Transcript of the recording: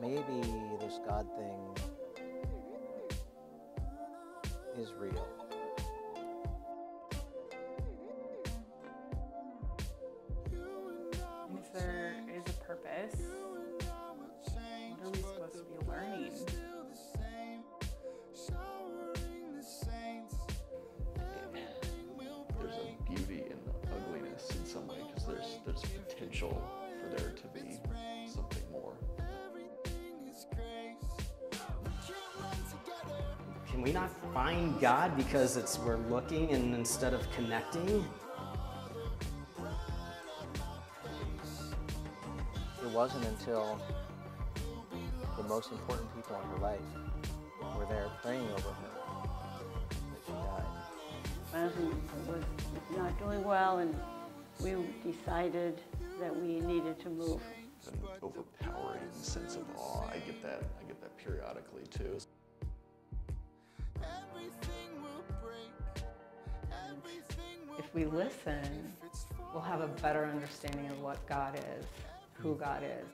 maybe this God thing is real. And if there is a purpose, what are we supposed to be learning? there's a beauty in the ugliness in some way because there's there's potential Can we not find God because it's we're looking and instead of connecting? It wasn't until the most important people in her life were there praying over her that she died. My husband was not doing well, and we decided that we needed to move. An overpowering sense of awe. I get that. I get that periodically too. If we listen, we'll have a better understanding of what God is, who God is.